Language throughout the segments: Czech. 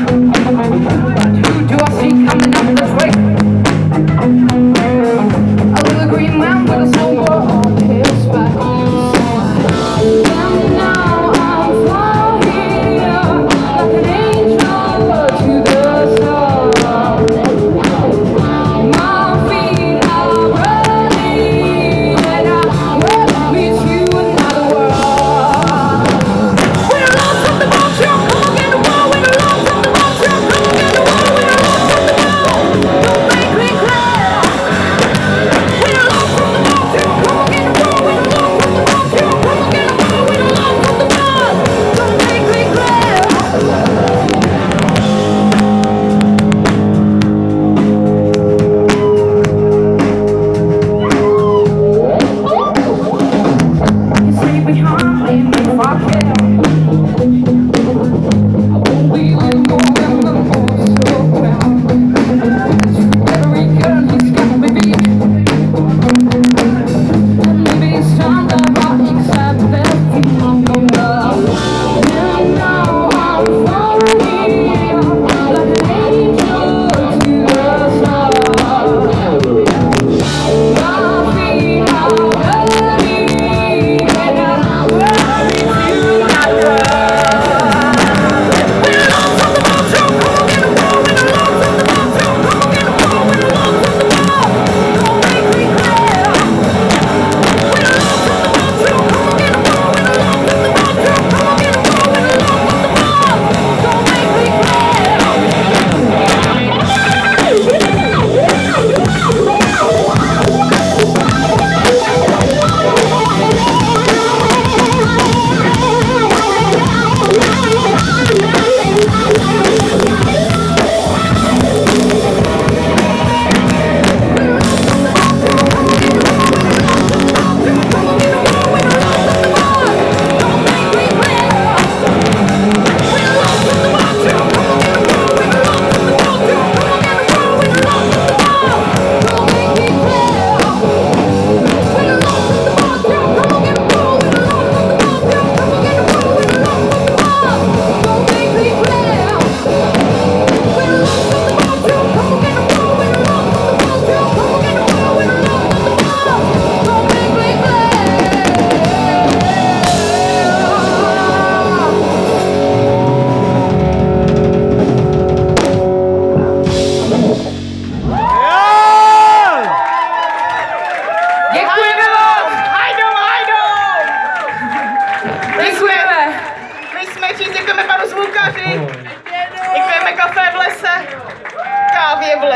I'm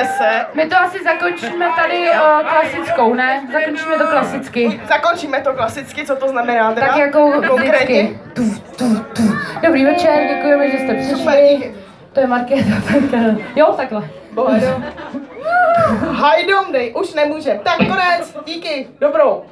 lese. My to asi zakončíme tady uh, klasickou, ne? Zakončíme to klasicky. Zakončíme to klasicky, co to znamená teda? Tak jako konkrétně. Tu, tu, tu. Dobrý večer, děkujeme, že jste Super, přišli. díky. To je Markéta, tak eh, jo, takhle. Bohedo. Hajdom dej, už nemůžem. Tak konec, díky, dobrou.